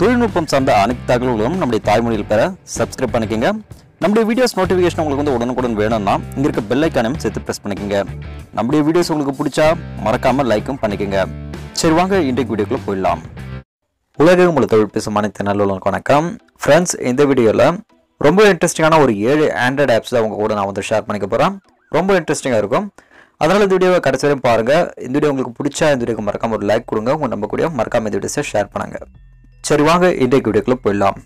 தொழில்நுட்பம் சார்ந்த அனைத்து தகவல்களும் நம்முடைய தாய்மொழியில் பெற சப்ஸ்கிரைப் பண்ணிக்கோங்க. நம்முடைய வீடியோஸ் நோட்டிஃபிகேஷன் உங்களுக்கு வந்து உடனுக்குடன் வேணும்னா இங்கே இருக்க பெல் ஐக்கானையும் சேர்த்து ப்ரெஸ் பண்ணிக்கோங்க. நம்முடைய வீடியோஸ் உங்களுக்கு பிடிச்சா மறக்காமல் லைக்கும் பண்ணிக்கோங்க. சரி வாங்க இன்றைக்கு வீடியோக்குள்ளே போயிடலாம். உலகம் உள்ள தொழில் பேசும் அனைத்து நல்லுள்ள வணக்கம். ஃப்ரெண்ட்ஸ் இந்த வீடியோவில் ரொம்ப இன்ட்ரெஸ்டிங்கான ஒரு ஏழு ஆண்ட்ராய்டு ஆப்ஸ் தான் உங்கள் கூட நான் வந்து ஷேர் பண்ணிக்க போகிறேன் ரொம்ப இன்ட்ரெஸ்டிங்காக இருக்கும். அதனால் இந்த வீடியோவை கடைசி வரையும் பாருங்கள் இந்த வீடியோ உங்களுக்கு பிடிச்சா இந்த வீடியோக்கு மறக்காமல் ஒரு லைக் கொடுங்க. உங்கள் நம்ம கூட இந்த வீடியோஸை ஷேர் பண்ணுங்கள் சரி வாங்க இன்றைக்கு வீடியோக்குள்ள போயிடலாம்.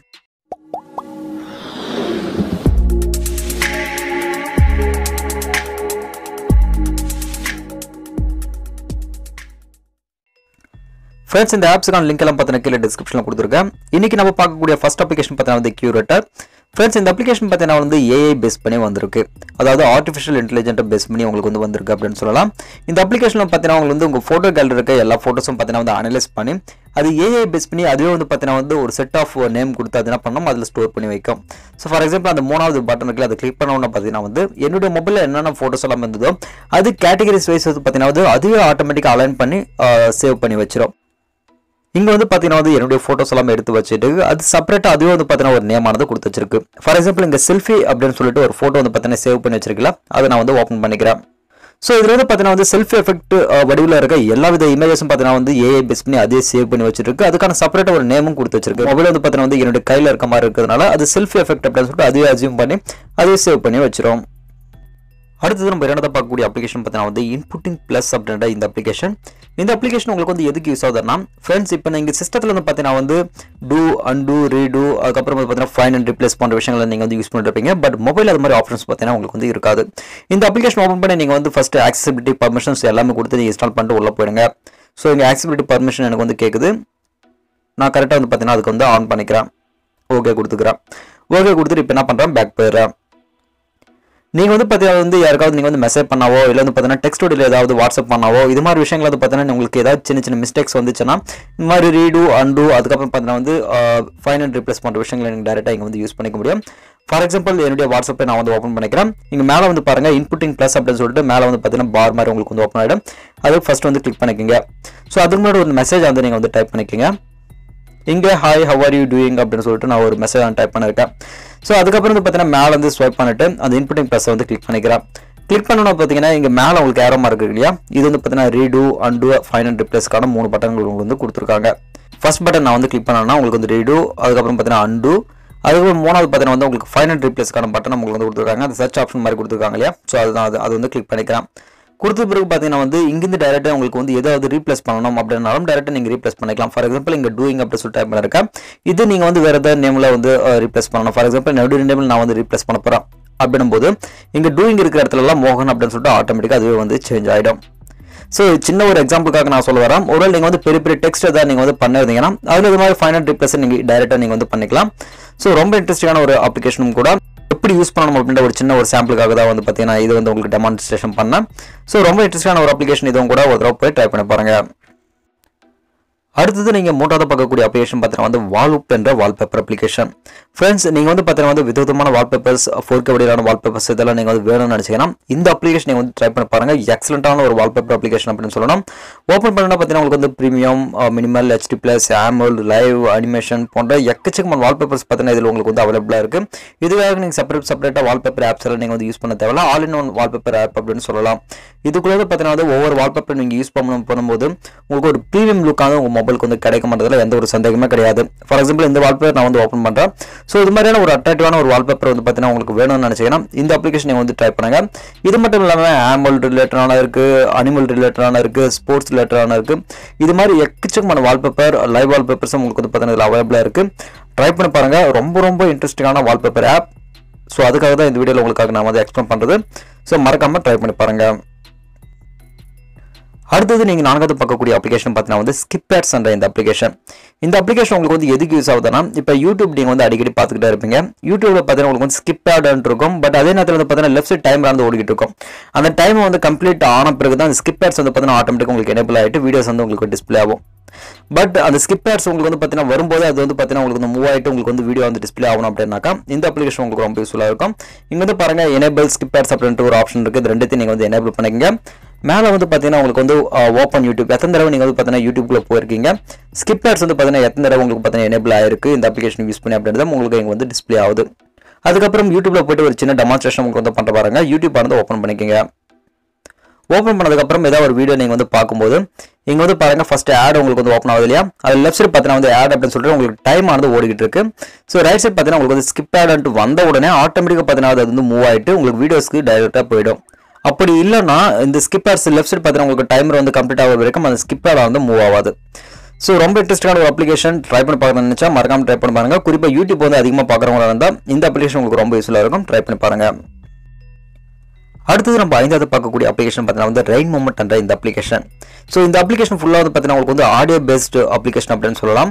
ஃப்ரெண்ட்ஸ் இந்த ஆப்ஸுக்கான லிங்க் எல்லாம் பார்த்தீங்கன்னா கீழே டிஸ்கிரிப்ஷனில் கொடுத்துருக்கேன். இன்னைக்கு நம்ம பார்க்கக்கூடிய ஃபர்ஸ்ட் அப்ளிகேஷன் பார்த்தீங்கன்னா வந்து கியூரேட்டர் ஃப்ரெண்ட்ஸ் இந்த அப்ளிகேஷன் பார்த்தீங்கன்னா வந்து ஏஐ பேஸ் பண்ணி வந்திருக்கு. அதாவது ஆர்டிஃபிஷியல் இன்டெலிஜென்ட்டை பேஸ் பண்ணி உங்களுக்கு வந்து வந்திருக்கு அப்படின்னு சொல்லலாம். இந்த அப்ளிகேஷனில் பார்த்தீங்கன்னா உங்களுக்கு வந்து உங்கள் ஃபோட்டோ கேலரி இருக்க எல்லா ஃபோட்டோஸும் பார்த்தீங்கன்னா வந்து அனலைஸ் பண்ணி அது ஏஐ பேஸ் பண்ணி அதுவே வந்து பார்த்தீங்கன்னா வந்து ஒரு செட் ஆஃப் நேம் கொடுத்து அது என்ன பண்ணணும்? அதில் ஸ்டோர் பண்ணி வைக்கும். ஸோ ஃபார் எக்ஸாம்பிள் அந்த மூணாவது பட்டன் இருக்குல்ல அதை கிளிக் பண்ணோம்னா பார்த்தீங்கன்னா வந்து என்னுடைய மொபைலில் என்னென்ன ஃபோட்டோஸ் எல்லாம் இருந்ததோ அது கேட்டகரிஸ் வைஸ் வந்து பார்த்தீங்கன்னா வந்து அதுவே ஆட்டோமேட்டிக்காக அலைன் பண்ணி சேவ் பண்ணி வச்சிடும் இங்க வந்து பாத்தீங்கன்னா வந்து என்னுடைய ஃபோட்டோஸ் எல்லாம் எடுத்து வச்சுட்டு அது செப்பரேட்டா அதுவே வந்து பாத்தீங்கன்னா ஒரு நேமானது கொடுத்து வச்சிருக்கு. ஃபார் எக்ஸாம்பிள் இங்க செல்ஃபி அப்படின்னு சொல்லிட்டு ஒரு ஃபோட்டோ வந்து பாத்தீங்கன்னா சேவ் பண்ணி வச்சிருக்கல அதை நான் வந்து ஓப்பன் பண்ணிக்கிறேன். ஸோ இதில் வந்து பார்த்தீங்கன்னா வந்து செல்ஃபி எஃபெக்ட் வடிவில் இருக்க எல்லா வித இமேஜஸும் பார்த்தீங்கன்னா வந்து ஏஐ பேஸ் பண்ணி அதே சேவ் பண்ணி வச்சிருக்கு. அதுக்கான செப்பரேட்டாக ஒரு நேமும் கொடுத்து வச்சிருக்கு. மொபைல் வந்து பார்த்தீங்கன்னா வந்து என்னோட கையில் இருக்க மாதிரி இருக்கிறதுனால அது செல்ஃபி எஃபெக்ட் அப்படின்னு சொல்லிட்டு அதே அசியூம் பண்ணி அதே சேவ் பண்ணி வச்சிரும். அடுத்தது நம்ம இரண்டாவது பார்க்கக்கூடிய அப்ளிகேஷன் பார்த்தீங்கன்னா வந்து இன்புட்டிங் ப்ளஸ் அப்படின்ற இந்த அப்ளிகேஷன் இந்த அப்ளிகேஷன் உங்களுக்கு வந்து எதுக்கு யூஸ் ஆகுதுன்னா ஃப்ரெண்ட்ஸ் இப்போ நீங்கள் சிஸ்டத்தில் வந்து பார்த்தீங்கன்னா வந்து டூ அன்டூ ரீடூ அதுக்கப்புறம் வந்து பார்த்தீங்கன்னா ஃபைன் அண்ட் ரிப்ளேஸ் போன்ற விஷயங்களை நீங்கள் வந்து யூஸ் பண்ணிருப்பீங்க பட் மொபைல் அது மாதிரி ஆப்ஷன்ஸ் பார்த்தீங்கன்னா உங்களுக்கு வந்து இருக்காது. இந்த அப்ளிகேஷன் ஓப்பன் பண்ணி நீங்கள் வந்து ஃபஸ்ட்டு ஆக்சசிபிலிட்டி பர்மிஷன்ஸ் எல்லாமே கொடுத்து நீங்கள் இன்ஸ்டால் பண்ணிட்டு உள்ளே போயிடுங்க ஸோ இங்கே ஆக்சசிபிலிட்டி பர்மிஷன் எனக்கு வந்து கேட்குது நான் கரெக்டாக வந்து பார்த்தீங்கன்னா அதுக்கு வந்து ஆன் பண்ணிக்கிறேன். ஓகே கொடுத்துக்கிறேன். ஓகே கொடுத்துட்டு இப்போ என்ன பண்ணுறேன் பேக் போயிடுறேன். நீங்கள் வந்து பார்த்தீங்கன்னா வந்து யாருக்காவது நீங்கள் வந்து மெசேஜ் பண்ணாவோ இல்லை வந்து பார்த்தீங்கன்னா டெக்ஸ்டோடியில் ஏதாவது வாட்ஸ்அப் பண்ணாவோ இது மாதிரி விஷயங்கள் வந்து பார்த்தீங்கன்னா உங்களுக்கு ஏதாவது சின்ன சின்ன மிஸ்டேக்ஸ் வந்துச்சுன்னா இந்த மாதிரி ரீடு அண்டு அதுக்கப்புறம் பார்த்தீங்கன்னா வந்து ஃபைன் அண்ட் பண்ணுற விஷயங்களை நீங்கள் டேரெக்டாக இங்கே வந்து யூஸ் பண்ணிக்க முடியும். ஃபார் எக்ஸாம்பிள் என்னுடைய வாட்ஸ்அப்பை நான் வந்து ஓப்பன் பண்ணிக்கிறேன். இங்கே மேலே வந்து பாருங்கள் இன்புட்டிங் ப்ளஸ் அப்படின்னு சொல்லிட்டு மேலே வந்து பார்த்தீங்கன்னா பார் மாதிரி உங்களுக்கு வந்து ஓப்பன் ஆகிடும் அது ஃபஸ்ட் வந்து கிளிக் பண்ணிக்கோங்க. ஸோ அதுக்கு முன்னாடி ஒரு மெசேஜ் வந்து நீங்கள் வந்து டைப் பண்ணிக்கோங்க. இங்கே hi how are you doing அப்படின்னு சொல்லிட்டு நான் ஒரு மெசேஜ் நான் டைப் பண்ணிருக்கேன். ஸோ அதுக்கப்புறம் வந்து பார்த்தீங்கன்னா மேலே வந்து ஸ்வைப் பண்ணிட்டு அந்த இன்புட்டிங் ப்ளஸ் வந்து கிளிக் பண்ணிக்கிறேன். கிளிக் பண்ணணும் பார்த்தீங்கன்னா இங்கே மேலே உங்களுக்கு ஏரோ மார்க் இருக்கு இல்லையா? இது வந்து பார்த்தீங்கன்னா ரீடூ அண்டு ஃபைன் அண்ட் ரிப்ளேஸ்க்கான மூணு பட்டன்கள் உங்களுக்கு வந்து கொடுத்துருக்காங்க. ஃபர்ஸ்ட் பட்டன் நான் வந்து கிளிக் பண்ணேன்னா உங்களுக்கு வந்து ரீடூ அதுக்கப்புறம் பார்த்தீங்கன்னா அண்டு அதுக்கப்புறம் மூணாவது பார்த்தீங்கன்னா வந்து உங்களுக்கு ஃபைனல் ரிப்ளேஸ்க்கான பட்டன் உங்களுக்கு வந்து கொடுத்துருக்காங்க. அந்த சர்ச் ஆப்ஷன் மாதிரி கொடுத்துருக்காங்க இல்லையா? ஸோ அதுதான் அது அது வந்து கிளிக் பண்ணிக்கிறேன். கொடுத்த பிறகு பார்த்தீங்கன்னா வந்து இங்கிருந்து டேரெக்டாக உங்களுக்கு வந்து ஏதாவது ரீப்ளேஸ் பண்ணணும் அப்படின்னாலும் டேரெக்டாக நீங்கள் ரீப்ளேஸ் பண்ணிக்கலாம். ஃபார் எக்ஸாம்பிள் இங்கே டூயிங் அப்படி சொல்லிட்டு டைப் பண்ணிருக்கேன் இது நீங்கள் வந்து வேறு ஏதாவது நேமில் வந்து ரீப்ளேஸ் பண்ணணும். ஃபார் எக்ஸாம்பிள் என்னுடைய நேமில் நான் வந்து ரீப்ளேஸ் பண்ண போகிறேன் அப்படின்னும் போது இங்கே டூயிங் இருக்கிற இடத்துலலாம் மோகன் அப்படின்னு சொல்லிட்டு ஆட்டோமேட்டிக்காக அதுவே வந்து சேஞ்ச் ஆகிடும் ஸோ சின்ன ஒரு எக்ஸாம்பிளுக்காக நான் சொல்ல வரேன். ஒருவேளை நீங்கள் வந்து பெரிய பெரிய டெக்ஸ்ட் ஏதாவது நீங்கள் வந்து பண்ணிருந்தீங்கன்னா அதில் இது மாதிரி ஃபைனல் ரீப்ளேஸை நீங்கள் டேரெக்டாக நீங்கள் வந்து பண்ணிக்கலாம். ஸோ ரொம்ப இன்ட்ரெஸ்டிங்கான ஒரு அப்ளிகேஷனும் கூட. எப்படி யூஸ் பண்ணணும் அப்படின்ற ஒரு சின்ன ஒரு சாம்பிளுக்காக தான் வந்து பார்த்தீங்கன்னா இது வந்து உங்களுக்கு டெமான்ஸ்ட்ரேஷன் பண்ணேன். ஸோ ரொம்ப இன்ட்ரெஸ்டான ஒரு அப்ளிகேஷன் இதுவும் கூட ஒரு தடவை போய் ட்ரை பண்ணி பாருங்க. அடுத்தது நீங்கள் மூன்றாவது பார்க்கக்கூடிய அப்ளிகேஷன் பார்த்தீங்கன்னா வந்து வால்ப் என்ற வால்பேப்பர் அப்ளிகேஷன் ஃப்ரெண்ட்ஸ் நீங்கள் வந்து பார்த்தீங்கன்னா வந்து விதவிதமான வால்பேப்பர்ஸ் ஃபோர் வடிவிலான வால்பேப்பர்ஸ் இதெல்லாம் நீங்கள் வந்து வேணும்னு நினச்சிங்கன்னா இந்த அப்ளிகேஷன் நீங்கள் வந்து ட்ரை பண்ணி பாருங்கள் எக்ஸலண்ட்டான ஒரு வால்பேப்பர் அப்ளிகேஷன் அப்படின்னு சொல்லணும். ஓப்பன் பண்ணா பார்த்தீங்கன்னா உங்களுக்கு வந்து premium minimal HD plus AMOLED live animation போன்ற எக்கச்சக்கமான வால்பேப்பர்ஸ் பார்த்தீங்கன்னா இதில் உங்களுக்கு வந்து அவைலபிளாக இருக்குது இதுக்காக நீங்கள் செப்பரேட் செப்பரேட்டாக வால்பேப்பர் ஆப்ஸ் எல்லாம் நீங்கள் வந்து யூஸ் பண்ண தேவையில்ல. All in one wallpaper app அப்படின்னு சொல்லலாம். இதுக்குள்ளே பார்த்தீங்கன்னா வந்து ஒவ்வொரு வால்பேப்பர் நீங்கள் யூஸ் பண்ண பண்ணும்போது உங்களுக்கு ஒரு ப்ரீமியம் லுக்காக உங்கள் மொபைலுக்கு வந்து கிடைக்க மாட்டதில் எந்த ஒரு சந்தேகமே கிடையாது. ஃபார் எக்ஸாம்பிள் இந்த வால்பேப்பர் நான் வந்து ஓப்பன் பண்ணுறேன் ஸோ இது மாதிரியான ஒரு அட்ராக்டிவான ஒரு வால்பேப்பர் வந்து பார்த்தீங்கன்னா உங்களுக்கு வேணும்னு நினச்சிங்கன்னா இந்த அப்ளிகேஷன் நீங்கள் வந்து ட்ரை பண்ணுங்க. இது மட்டும் இல்லாமல் ஆமல் ரிலேட்டடான இருக்குது அனிமல் ரிலேட்டடான இருக்குது ஸ்போர்ட்ஸ் ரிலேட்டடான இருக்குது இது மாதிரி எக்கச்சக்கமான வால்பேப்பர் லைவ் வால்பேப்பர்ஸும் உங்களுக்கு வந்து பார்த்தீங்கன்னா இதில் அவைலபிளாக இருக்குது ட்ரை பண்ணி பாருங்கள் ரொம்ப ரொம்ப இன்ட்ரெஸ்டிங்கான வால்பேப்பர் ஆப் ஸோ அதுக்காக தான் இந்த வீடியோவில் உங்களுக்காக நான் வந்து எக்ஸ்பிளைன் பண்ணுறது ஸோ மறக்காமல் ட்ரை பண்ணி பாருங்கள் அடுத்தது நீங்கள் நான்காவது பார்க்கக்கூடிய அப்ளிகேஷன் பார்த்தீங்கன்னா வந்து ஸ்கிப்பேட்ஸ் என்ற இந்த அப்ளிகேஷன் இந்த அப்ளிகேஷன் உங்களுக்கு வந்து எதுக்கு யூஸ் ஆகுதுன்னா இப்போ யூடியூப் நீங்கள் வந்து அடிக்கடி பார்த்துக்கிட்டே இருப்பீங்க. யூடியூப்ல பார்த்தீங்கன்னா உங்களுக்கு வந்து ஸ்கிப் ஆடுன்னு இருக்கும். பட் அதே நேரத்தில் வந்து பார்த்தீங்கன்னா லெஃப்ட் சைட் டைம் வந்து ஓடிக்கிட்டு இருக்கும். அந்த டைம் வந்து கம்ப்ளீட் ஆன பிறகு தான் அந்த ஸ்கிப்பேட்ஸ் வந்து பார்த்தீங்கன்னா ஆட்டோமேட்டிக் உங்களுக்கு எனேபிள் ஆகிட்டு வீடியோஸ் வந்து உங்களுக்கு டிஸ்பிளே ஆகும். பட் அந்த ஸ்கிப்பர்ஸ் உங்களுக்கு வந்து பார்த்தீங்கன்னா வரும்போது அது வந்து பார்த்தீங்கன்னா உங்களுக்கு வந்து மூவ் ஆகிட்டு உங்களுக்கு வந்து வீடியோ வந்து டிஸ்பிளே ஆகணும் அப்படின்னாக்கா இந்த அப்ளிகேஷன் உங்களுக்கு ரொம்ப யூஸ்ஃபுல்லாக இருக்கும். இங்கே வந்து பாருங்க எனேபிள் ஸ்கிப்பர்ஸ் அப்படின்ற ஒரு ஆப்ஷன் இருக்குது இது ரெண்டுத்தையும் நீங்கள் வந்து எனேபிள் பண்ணிக்கங்க. மேலே வந்து பார்த்தீங்கன்னா உங்களுக்கு வந்து ஓப்பன் யூடியூப் எத்தனை தடவை நீங்கள் வந்து பார்த்தீங்கன்னா யூடியூப்பில் போயிருக்கீங்க? ஸ்கிப் ஆட்ஸ் வந்து பார்த்தீங்கன்னா எத்தனை தடவை உங்களுக்கு பார்த்தீங்கன்னா எனேபிள் ஆயிருக்கு? இந்த அப்ளிகேஷன் யூஸ் பண்ணி அப்படின்றத உங்களுக்கு இங்கே வந்து டிஸ்ப்ளே ஆகுது. அதுக்கப்புறம் யூடியூப்ல போயிட்டு ஒரு சின்ன டெமான்ஸ்ட்ரேஷன் உங்களுக்கு வந்து பண்ணுற பாருங்க. யூடியூப் வந்து ஓப்பன் பண்ணிக்கோங்க. ஓப்பன் பண்ணதுக்கப்புறம் ஏதாவது ஒரு வீடியோ நீங்கள் வந்து பார்க்கும்போது இங்கே வந்து பாருங்கள் ஃபஸ்ட்டு ஆட் உங்களுக்கு வந்து ஓப்பன் ஆகுது இல்லையா? அது லெஃப்ட் சைட் பார்த்தீங்கன்னா வந்து ஆட் அப்படின்னு சொல்லிட்டு உங்களுக்கு டைம் ஆனது ஓடிக்கிட்டு இருக்கு. ஸோ ரைட் சைடு பார்த்தீங்கன்னா உங்களுக்கு வந்து ஸ்கிப் ஆட் வந்த உடனே ஆட்டோமேட்டிக்காக பார்த்தீங்கன்னா அது வந்து மூவ் ஆகிட்டு உங்களுக்கு வீடியோஸ்க்கு டைரெக்டாக போயிடும். அப்படி இல்லைன்னா இந்த ஸ்கிப்பர்ஸ் லெஃப்ட் சைடு பார்த்தீங்கன்னா உங்களுக்கு டைமர் வந்து கம்ப்ளீட் ஆகிற வரைக்கும் அந்த ஸ்கிப்பர் வந்து மூவ் ஆகாது. ஸோ ரொம்ப இன்ட்ரெஸ்டிங்கான ஒரு அப்ளிகேஷன் ட்ரை பண்ணி பார்க்கணும்னு நினச்சா மறக்காம ட்ரை பண்ணி பாருங்கள் குறிப்பாக யூடியூப் வந்து அதிகமாக பார்க்குறவங்களா இருந்தால் இந்த அப்ளிகேஷன் உங்களுக்கு ரொம்ப யூஸ்ஃபுல்லாக இருக்கும். ட்ரை பண்ணி பாருங்க. அடுத்தது நம்ம ஐந்தாவது பார்க்கக்கூடிய அப்ளிகேஷன் பார்த்தீங்கன்னா வந்து ரெயின் மூமெண்ட் என்ற இந்த அப்ளிகேஷன் ஸோ இந்த அப்ளிகேஷன் ஃபுல்லாக வந்து பார்த்தீங்கன்னா உங்களுக்கு வந்து ஆடியோ பேஸ்டு அப்ளிகேஷன் அப்படின்னு சொல்லலாம்.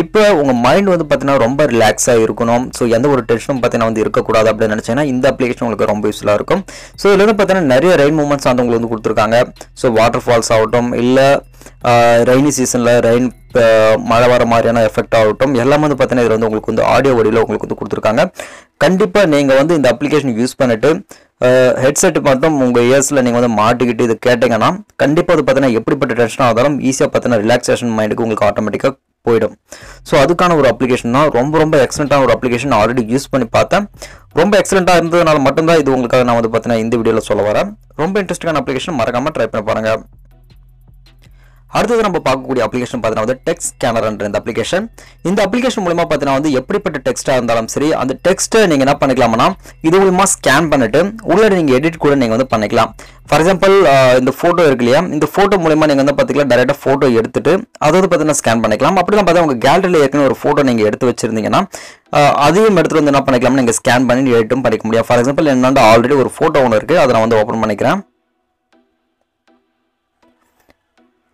இப்போ உங்கள் மைண்ட் வந்து பார்த்தீங்கன்னா ரொம்ப ரிலாக்ஸாக இருக்கணும். ஸோ எந்த ஒரு டென்ஷனும் பார்த்தீங்கன்னா வந்து இருக்கக்கூடாது அப்படின்னு நினச்சேன்னா இந்த அப்ளிகேஷன் உங்களுக்கு ரொம்ப யூஸ்ஃபுல்லாக இருக்கும். ஸோ இதில் வந்து பார்த்தீங்கன்னா நிறைய ரெயின் மூமெண்ட்ஸ் வந்து உங்களுக்கு வந்து கொடுத்துருக்காங்க. ஸோ வாட்டர் ஃபால்ஸ் ஆகட்டும் இல்லை ரெய்னி சீசனில் ரெயின் மழை வர மாதிரியான எஃபெக்ட் ஆகட்டும் எல்லாமே வந்து பார்த்தீங்கன்னா இதில் வந்து உங்களுக்கு வந்து ஆடியோ வடிவில் உங்களுக்கு வந்து கொடுத்துருக்காங்க. கண்டிப்பாக நீங்கள் வந்து இந்த அப்ளிகேஷன் யூஸ் பண்ணிட்டு ஹெட்செட் மட்டும் உங்கள் இயர்ஸில் நீங்கள் வந்து மாட்டிக்கிட்டு இது கேட்டிங்கன்னா கண்டிப்பாக அது பார்த்தீங்கன்னா எப்படிப்பட்ட டென்ஷனாக இருந்தாலும் ஈஸியாக பார்த்தீங்கன்னா ரிலாக்ஸேஷன் மைண்டுக்கு உங்களுக்கு ஆட்டோமேட்டிக்காக போயிடும். ஸோ அதுக்கான ஒரு அப்ளிகேஷன் தான். ரொம்ப ரொம்ப எக்ஸலண்ட்டான ஒரு அப்ளிகேஷன் ஆல்ரெடி யூஸ் பண்ணி பார்த்தேன். ரொம்ப எக்ஸலண்ட்டாக இருந்ததுனால மட்டும்தான் இது உங்களுக்காக நான் வந்து பார்த்தீங்கன்னா இந்த வீடியோவில் சொல்ல வரேன். ரொம்ப இன்ட்ரெஸ்டிங்கான அப்ளிகேஷன் மறக்காமல் ட்ரை பண்ணி பாருங்கள் அடுத்தது நம்ம பார்க்கக்கூடிய அப்ளிகேஷன் பார்த்தீங்கன்னா வந்து டெக்ஸ்ட் ஸ்கேனர்ன்ற இந்த அப்ளிகேஷன் இந்த அப்ளிகேஷன் மூலமா பார்த்தீங்கன்னா வந்து எப்படிப்பட்ட டெக்ஸ்ட்டாக இருந்தாலும் சரி அந்த டெக்ஸ்ட்டை நீங்கள் என்ன பண்ணிக்கலாம்னா இது மூலமா ஸ்கேன் பண்ணிட்டு உள்ள நீங்கள் எடிட் கூட நீங்கள் வந்து பண்ணிக்கலாம். ஃபார் எக்ஸாம்பிள் இந்த ஃபோட்டோ இருக்கு இல்லையா? இந்த ஃபோட்டோ மூலமா நீங்கள் வந்து பார்த்தீங்கன்னா டேரெக்டாக ஃபோட்டோ எடுத்துட்டு அதை வந்து பார்த்தீங்கன்னா ஸ்கேன் பண்ணிக்கலாம். அப்படிலாம் பார்த்தா உங்கள் கேலரியில் ஏற்கனவே ஒரு ஃபோட்டோ நீங்கள் எடுத்து வச்சிருந்தீங்கன்னா அதையும் எடுத்துகிட்டு வந்து என்ன பண்ணிக்கலாம் நீங்கள் ஸ்கேன் பண்ணி எடிட்டும் பண்ணிக்க முடியும். ஃபார் எக்ஸாம்பிள் என்னென்னா ஆல்ரெடி ஒரு ஃபோட்டோ ஒன்று இருக்குது அதை நான் வந்து ஓப்பன் பண்ணிக்கிறேன்.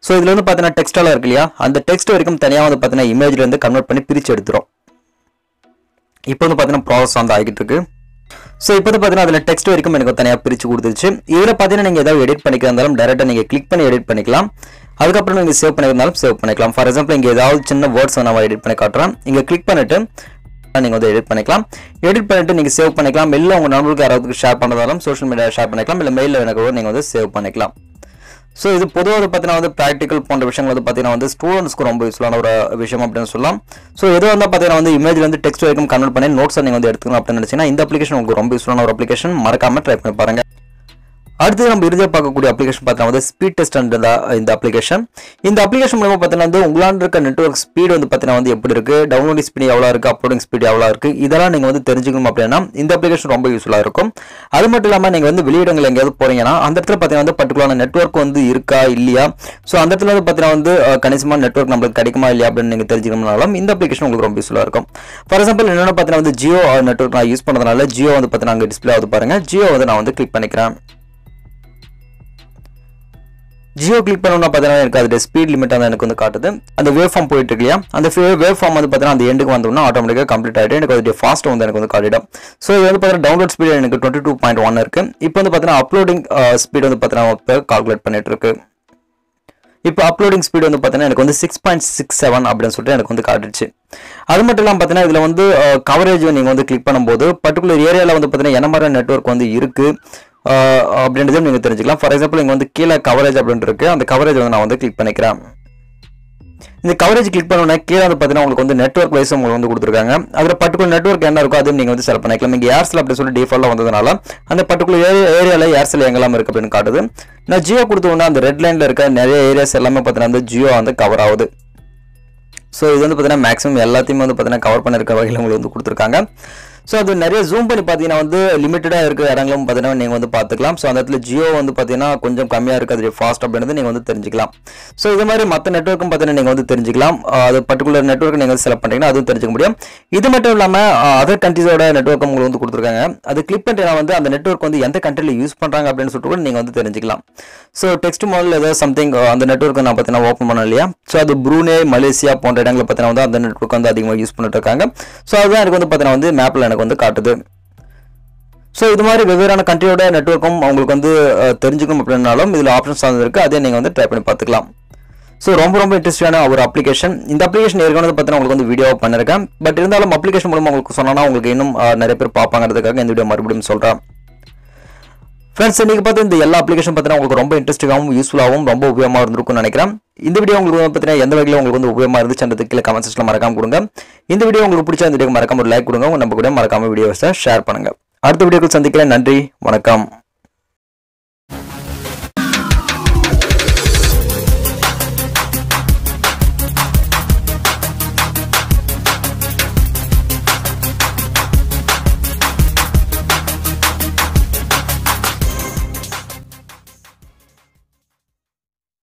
ஸோ இதில் வந்து பார்த்தீங்கன்னா டெக்ஸ்டாலாம் இருக்கு இல்லையா? அந்த டெக்ஸ்ட் வரைக்கும் தனியாக வந்து பார்த்தீங்கன்னா இமேஜ்ல வந்து கன்வெர்ட் பண்ணி பிரித்து எடுத்துரும். இப்போ வந்து பார்த்தீங்கன்னா ப்ராசஸ் வந்து ஆகிட்டு இருக்கு. ஸோ இப்போ வந்து பார்த்தீங்கன்னா அதில் டெக்ஸ்ட் வரைக்கும் எனக்கு தனியாக பிரித்து கொடுத்துருச்சு. இதில் பார்த்தீங்கன்னா நீங்கள் ஏதாவது எடிட் பண்ணிக்க டேரெக்டாக நீங்கள் கிளிக் பண்ணி எடிட் பண்ணிக்கலாம். அதுக்கப்புறம் நீங்கள் சேவ் பண்ணியிருந்தாலும் சேவ் பண்ணிக்கலாம். ஃபார் எக்ஸாம்பிள் இங்கே ஏதாவது சின்ன வேர்ட்ஸ் நான் எடிட் பண்ணி காட்டுறேன். இங்கே கிளிக் பண்ணிட்டு நீங்கள் வந்து எடிட் பண்ணிக்கலாம். எடிட் பண்ணிட்டு நீங்கள் சேவ் பண்ணிக்கலாம். இல்லை உங்கள் நண்பர்களுக்கு யாராவது ஷேர் பண்ணுறதாலும் சோஷியல் மீடியா ஷேர் பண்ணிக்கலாம். இல்லை மெயிலில் எனக்கு கூட நீங்கள் வந்து சேவ் பண்ணிக்கலாம். ஸோ இது பொதுவாக பார்த்தீங்கன்னா வந்து ப்ராக்டிக்கல் போன்ற விஷயங்கள் வந்து பார்த்தீங்கன்னா வந்து ஸ்டூடெண்ட்ஸ்க்கு ரொம்ப யூஸ்ஃபுல்லான ஒரு விஷயம் அப்படின்னு சொல்லலாம். ஸோ எது வந்து பார்த்தீங்கன்னா வந்து இமேஜ் வந்து டெக்ஸ்ட் வரைக்கும் கன்வெர்ட் பண்ணி நோட்ஸ் நீங்கள் வந்து எடுத்துக்கணும் அப்படின்னு நினச்சிங்கன்னா இந்த அப்ளிகேஷன் உங்களுக்கு ரொம்ப யூஸ்ஃபுல்லான ஒரு அப்ளிகேஷன் மறக்காமல் ட்ரை பண்ணி பாருங்க. அடுத்தது நம்ம இறுதியாக பார்க்கக்கூடிய அப்ளிகேஷன் பார்த்தீங்கன்னா வந்து ஸ்பீட் டெஸ்ட் இந்த அப்ளிகேஷன் இந்த அப்ளிகேஷன் மூலமாக பார்த்தீங்கன்னா வந்து உங்களாண்ட இருக்க நெட்ஒர்க் ஸ்பீடு வந்து பார்த்தீங்கன்னா வந்து எப்படி இருக்கு? டவுன்லோடிங் ஸ்பீட் எவ்வளோ இருக்கு? அப்லோடிங் ஸ்பீட் எவ்வளோ இருக்கு? இதெல்லாம் நீங்கள் வந்து தெரிஞ்சுக்கணும் அப்படின்னா இந்த அப்ளிகேஷன் ரொம்ப யூஸ்ஃபுல்லாக இருக்கும். அது மட்டும் இல்லாமல் நீங்கள் வந்து வெளியிடங்கள் எங்கேயாவது போறீங்கன்னா அந்த இடத்துல பார்த்தீங்கன்னா வந்து பர்டிகுலரான நெட்ஒர்க் வந்து இருக்கா? இல்லையா? ஸோ அந்த இடத்துல வந்து பார்த்தீங்கன்னா வந்து கணிசமான நெட்ஒர்க் நம்மளுக்கு கிடைக்குமா? இல்லையா? அப்படின்னு நீங்கள் தெரிஞ்சுக்கணும்னாலும் இந்த அப்ளிகேஷன் உங்களுக்கு ரொம்ப யூஸ்ஃபுல்லாக இருக்கும். ஃபார் எக்ஸாம்பிள் என்னென்ன பார்த்தீங்கன்னா வந்து ஜியோ நெட்ஒர்க் நான் யூஸ் பண்ணதுனால ஜியோ வந்து பார்த்தீங்கன்னா அங்கே டிஸ்பிளே ஆகுது பாருங்கள் ஜியோ வந்து நான் வந்து கிளிக் பண்ணிக்கிறேன். ஜியோ கிளிக் பண்ணணும்னா பார்த்தீங்கன்னா எனக்கு அது ஸ்பீட் லிமிட் வந்து எனக்கு வந்து காட்டுது. அந்த வேவ் ஃபார்ம் போயிட்டு இருக்கு இல்லையா அந்த வேவ் ஃபார்ம் வந்து பார்த்தீங்கன்னா அந்த எண்டுக்கு வந்தோம்னா ஆட்டோமேட்டிக்காக கம்ப்ளீட் ஆகிட்டு எனக்கு அது ஃபாஸ்ட் வந்து எனக்கு வந்து காட்டிடும். ஸோ இது வந்து பார்த்தீங்கன்னா டவுன்லோட் ஸ்பீட் எனக்கு டுவெண்ட்டி டூ பாயிண்ட் ஒன் இருக்கு. இப்போ வந்து பார்த்தீங்கன்னா அப்லோடிங் ஸ்பீட் வந்து பார்த்தீங்கன்னா கால்குலேட் பண்ணிட்டு இருக்கு. இப்போ அப்லோடிங் ஸ்பீட் வந்து பார்த்தீங்கன்னா எனக்கு வந்து சிக்ஸ் பாயிண்ட் சிக்ஸ் செவன் அப்படின்னு சொல்லிட்டு எனக்கு வந்து காட்டுச்சு. அது மட்டும் இல்லாமல் பார்த்தீங்கன்னா இதில் வந்து கவரேஜ் நீங்கள் வந்து கிளிக் பண்ணும்போது பர்டிகுலர் ஏரியாவில் வந்து பார்த்தீங்கன்னா என்ன மாதிரி நெட்ஒர்க் வந்து இருக்குது அப்படின்றதையும் நீங்கள் தெரிஞ்சுக்கலாம். ஃபார் எக்ஸாம்பிள் இங்கே வந்து கீழே கவரேஜ் அப்படின்ட்டு இருக்கு. அந்த கவரேஜ் வந்து நான் வந்து கிளிக் பண்ணிக்கிறேன். இந்த கவரேஜ் கிளிக் பண்ணோன்னா கீழே வந்து பார்த்தீங்கன்னா உங்களுக்கு வந்து நெட்ஒர்க் வைஸ் உங்களுக்கு வந்து கொடுத்துருக்காங்க. அதில் பர்டிகுலர் நெட்ஒர்க் என்ன இருக்கோ அதையும் நீங்கள் வந்து செலக்ட் பண்ணிக்கலாம். இங்கே ஏர்செல் அப்படி சொல்லி டிஃபால்ட்டாக வந்ததுனால அந்த பர்டிகுலர் ஏரியா ஏரியாவில் ஏர்செல் எங்கெல்லாம் இருக்குது அப்படின்னு காட்டுது. நான் ஜியோ கொடுத்தோன்னா அந்த ரெட் லைனில் இருக்க நிறைய ஏரியாஸ் எல்லாமே பார்த்தீங்கன்னா வந்து ஜியோ வந்து கவர் ஆகுது. ஸோ இது வந்து பார்த்தீங்கன்னா மேக்ஸிமம் எல்லாத்தையுமே வந்து பார்த்தீங்கன்னா கவர் பண்ணிருக்க வகையில் உங்களுக்கு வந்து கொடுத்துருக்காங்க. ஸோ அது நிறைய ஜூம் பண்ணி பார்த்தீங்கன்னா வந்து லிமிட்டடாக இருக்கிற இடங்களும் பார்த்தீங்கன்னா நீங்கள் வந்து பார்த்துக்கலாம். ஸோ அந்த இடத்துல ஜியோ வந்து பார்த்தீங்கன்னா கொஞ்சம் கம்மியாக இருக்குது அது ஃபாஸ்ட் அப்படின்றது நீங்கள் வந்து தெரிஞ்சுக்கலாம். ஸோ இது மாதிரி மற்ற நெட்ஒர்க்கும் பார்த்தீங்கன்னா நீங்கள் வந்து தெரிஞ்சுக்கலாம். அது பர்டிகுலர் நெட்ஒர்க் நீங்கள் வந்து செலக்ட் பண்ணிங்கன்னா அதுவும் தெரிஞ்சுக்க முடியும். இது மட்டும் இல்லாமல் அதர் கண்ட்ரிஸோட நெட்ஒர்க் உங்களுக்கு வந்து கொடுத்துருக்காங்க. அது கிளிக் பண்ணிட்டு வந்து அந்த நெட்ஒர்க் வந்து எந்த கண்ட்ரியில் யூஸ் பண்ணுறாங்க அப்படின்னு சொல்லிட்டு கூட நீங்கள் வந்து தெரிஞ்சுக்கலாம். ஸோ டெக்ஸ்ட் மாடல் ஏதாவது சம்திங் அந்த நெட்ஒர்க்கை நான் பார்த்தீங்கன்னா ஓப்பன் பண்ண இல்லையா ஸோ அது ப்ரூனே மலேசியா போன்ற இடங்களை பார்த்தீங்கன்னா வந்து அந்த நெட்ஒர்க் வந்து அதிகமாக யூஸ் பண்ணிட்டு இருக்காங்க ஸோ அதுதான் எனக்கு வந்து பார்த்தீங்கன்னா வந்து மேப்பில் எனக்கு வந்து காட்டுது. ஸோ இது மாதிரி வெவ்வேறான கண்ட்ரியோட நெட்ஒர்க்கும் அவங்களுக்கு வந்து தெரிஞ்சுக்கணும் அப்படின்னாலும் இதில் ஆப்ஷன்ஸ் வந்து இருக்குது அதே நீங்கள் வந்து ட்ரை பண்ணி பார்த்துக்கலாம். ஸோ ரொம்ப ரொம்ப இன்ட்ரெஸ்டான ஒரு அப்ளிகேஷன் இந்த அப்ளிகேஷன் ஏற்கனவே பார்த்தீங்கன்னா உங்களுக்கு வந்து வீடியோ பண்ணிருக்கேன். பட் இருந்தாலும் அப்ளிகேஷன் மூலமாக உங்களுக்கு சொன்னால் உங்களுக்கு இன்னும் நிறைய பேர் பார்ப்பாங்கிறதுக்காக இந்த வீடியோ மறுபடியும் சொல்கிறேன் ஃப்ரெண்ட்ஸ் இன்னைக்கு பார்த்து இந்த எல்லா அப்ளிகேஷன் பார்த்தீங்கன்னா உங்களுக்கு ரொம்ப இன்ட்ரெஸ்டிங்காகவும் யூஸ்ஃபுல்லாகவும் ரொம்ப உபயோகமாக இருந்திருக்கும்னு நினைக்கிறேன். இந்த வீடியோ உங்களுக்கு வந்து பார்த்தீங்கன்னா எந்த வகையில் உங்களுக்கு வந்து உபயோகமாக இருந்துச்சுன்றது கீழே கமெண்ட் செக்ஷனில் மறக்காம கொடுங்க. இந்த வீடியோ உங்களுக்கு பிடிச்ச அந்த வீடியோ மறக்காம ஒரு லைக் கொடுங்க. நம்ம கூட மறக்காம வீடியோஸை ஷேர் பண்ணுங்க. அடுத்த வீடியோக்கு சந்திக்கிறேன். நன்றி. வணக்கம்.